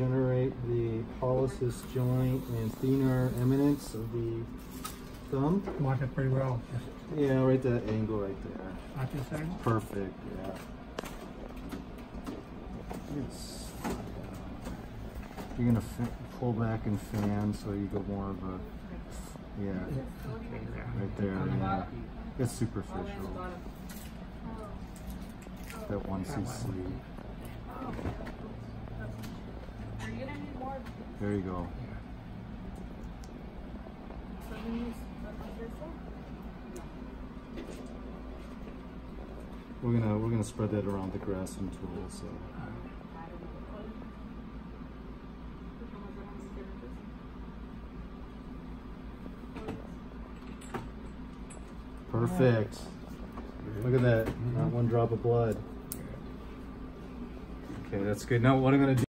generate the pollicis joint and thenar eminence of the thumb. Mark it pretty well. Yeah, right that angle right there. Not this? Perfect, yeah. It's, you're gonna pull back and fan so you get more of a, yeah, right there, yeah. It's superficial. That one cc. There you go. We're gonna we're gonna spread that around the grassing tool. So perfect. Look at that. Not one drop of blood. Okay, that's good. Now what I'm gonna do.